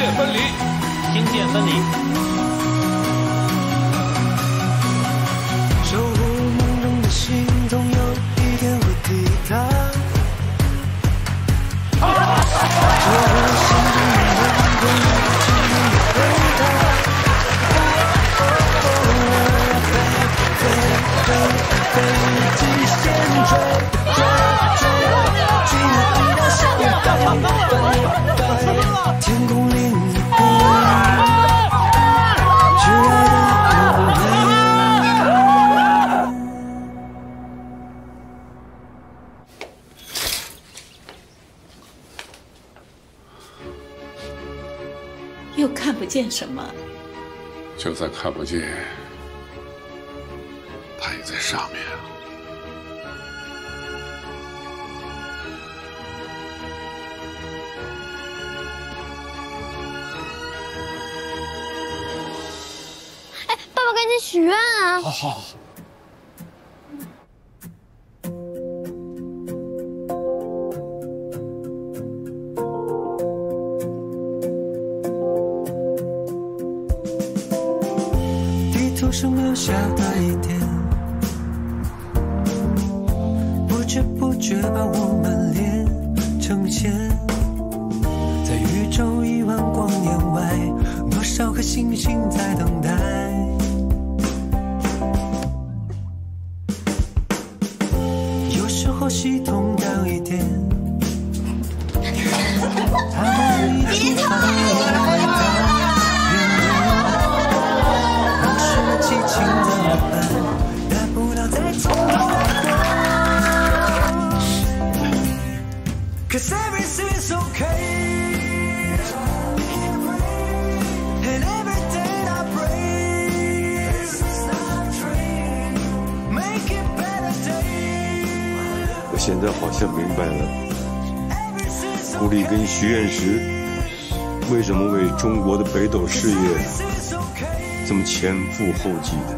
界分离，听剑分离。见什么。就算看不见，他也在上面啊。哎，爸爸赶紧许愿啊！好好。地留下的一点，不知不觉把我们连成线。在宇宙亿万光年外，多少颗星星在等待？现在好像明白了顾里跟徐彦石为什么为中国的北斗事业.这么前赴后继的。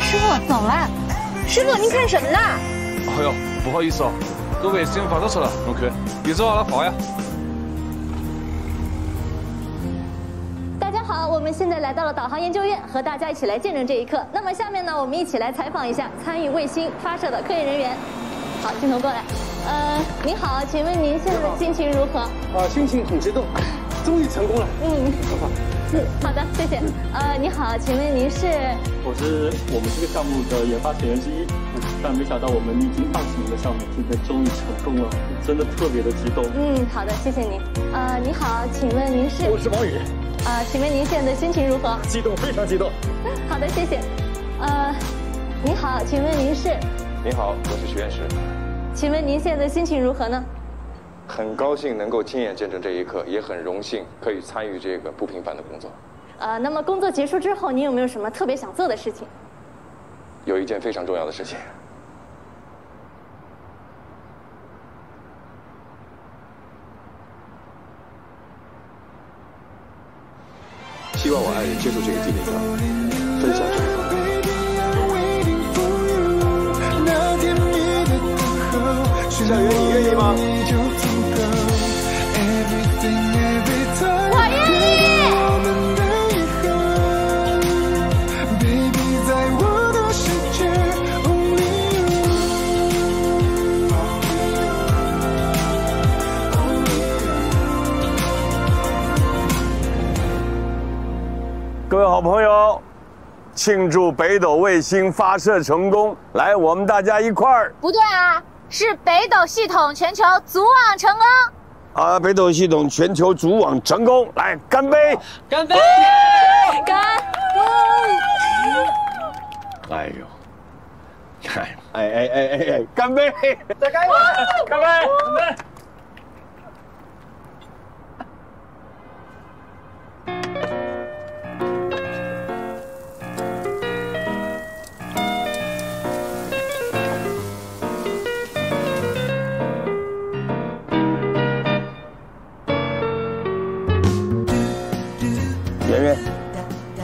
师傅走了，师傅您看什么呢？哎呦，不好意思哦，各位先发到车了，OK，一直往那放呀。们现在来到了导航研究院，和大家一起来见证这一刻。那么下面呢，我们一起来采访一下参与卫星发射的科研人员。好，镜头过来。呃，您好，请问您现在的心情如何？啊，心情很激动，终于成功了。嗯，嗯，好的，谢谢。呃，你好，请问您是？我是我们这个项目的研发成员之一，但没想到我们已经二十年的项目，现在终于成功了，真的特别的激动。嗯，好的，谢谢您。呃，你好，请问您是？我是王宇，呃，请问您现在的心情如何？激动，非常激动。好的，谢谢。呃，您好，请问您是？您好，我是徐院士，请问您现在的心情如何呢？很高兴能够亲眼见证这一刻，也很荣幸可以参与这个不平凡的工作。呃，那么工作结束之后，您有没有什么特别想做的事情？有一件非常重要的事情，希望我爱人接受这个纪念章，分享这个风光。校园，你愿意吗？庆祝北斗卫星发射成功，来，我们大家一块儿不对啊，是北斗系统全球组网成功。啊！北斗系统全球组网成功，来干杯！干杯！干哎呦，哎哎哎哎哎哎，干杯！再干一碗，干杯！干杯！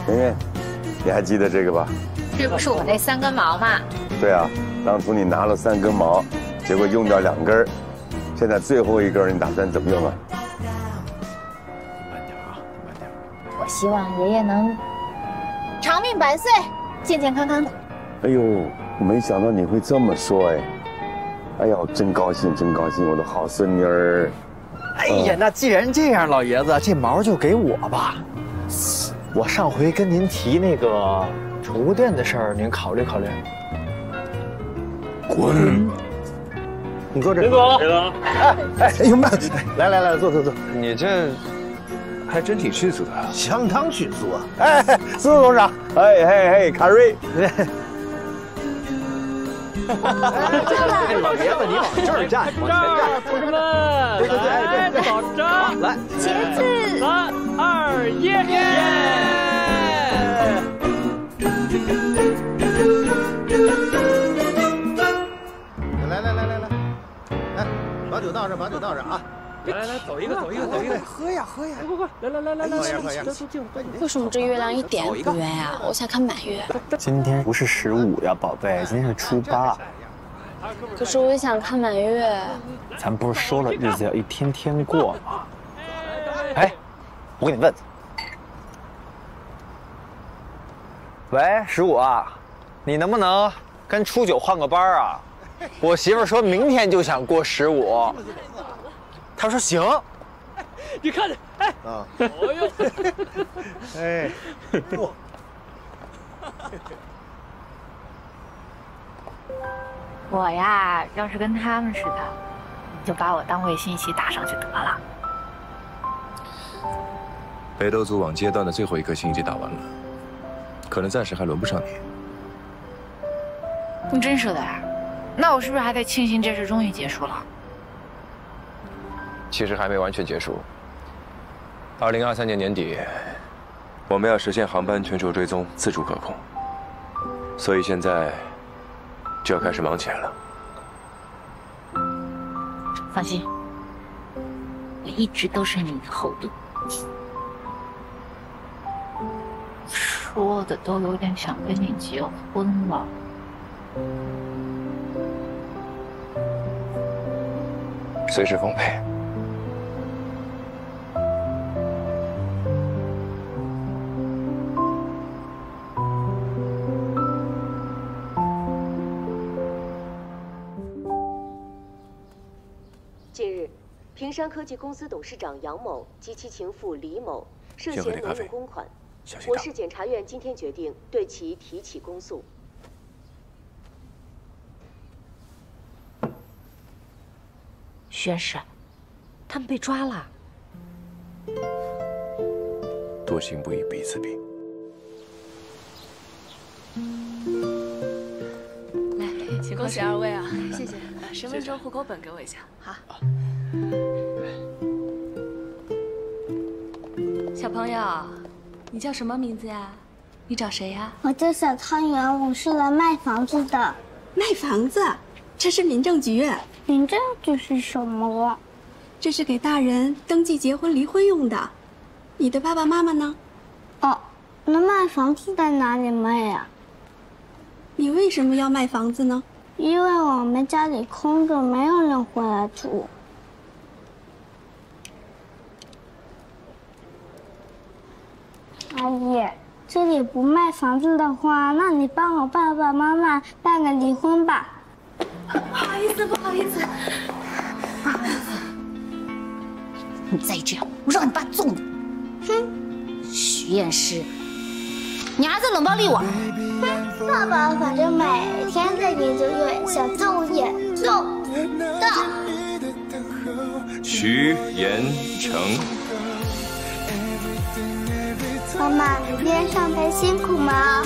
圆圆，你还记得这个吧？这不是我那三根毛吗？对啊，当初你拿了三根毛，结果用掉两根，现在最后一根你打算怎么用啊？慢点啊，慢点我希望爷爷能长命百岁，健健康康的。哎呦，没想到你会这么说哎！哎呦，真高兴，真高兴，我的好孙女儿。哎呀，那既然这样，老爷子，这毛就给我吧。我上回跟您提那个宠物店的事儿，您考虑考虑。滚！你坐这。林总，林总。哎哎，哎呦慢，来来来，坐坐坐。你这还真挺迅速的啊，相当迅速啊！哎，司董事长，哎嘿嘿，卡瑞。哎，老爷子，你往这儿站，往前站，同志们，对对对，来保证，来，茄子，三二一，倒上，把酒倒上啊！来来来，走一个，走一个，走一个，喝呀喝呀！快快，来来来来来，喝呀喝呀！为什么这月亮一点也不圆呀？我想看满月。今天不是十五呀，宝贝，今天是初八。可是我也想看满月。咱不是说了日子要一天天过吗？哎，我给你问。喂，十五啊，你能不能跟初九换个班啊？我媳妇说明天就想过十五。她说行。你看着，哎，啊，哎呦，哎，不，我呀，要是跟他们似的，你就把我当卫星一起打上去得了。北斗组网阶段的最后一颗星已经打完了，可能暂时还轮不上你。你真舍得呀？那我是不是还得庆幸这事终于结束了？其实还没完全结束。二零二三年年底，我们要实现航班全球追踪、自主可控，所以现在就要开始忙起来了。放心，我一直都是你的后盾。说的都有点想跟你结婚了。随时奉陪。近日，平山科技公司董事长杨某及其情妇李某涉嫌挪用公款，我市检察院今天决定对其提起公诉。徐院士，他们被抓了。多行不义必自毙。来，恭喜二位啊！谢谢。身份证、户口本给我一下，好。小朋友，你叫什么名字呀？你找谁呀？我叫小汤圆，我是来卖房子的。卖房子？这是民政局。民政局是什么？这是给大人登记结婚、离婚用的。你的爸爸妈妈呢？哦，那卖房子在哪里卖呀？你为什么要卖房子呢？因为我们家里空着，没有人回来住。阿姨，这里不卖房子的话，那你帮我爸爸妈妈办个离婚吧。不好意思，不好意思，不好意思。你再这样，我让你爸揍你！哼，徐验尸，你还在冷暴力我？哼，爸爸反正每天在研究院想揍也揍不到。徐延成，妈妈，你今天上班辛苦吗？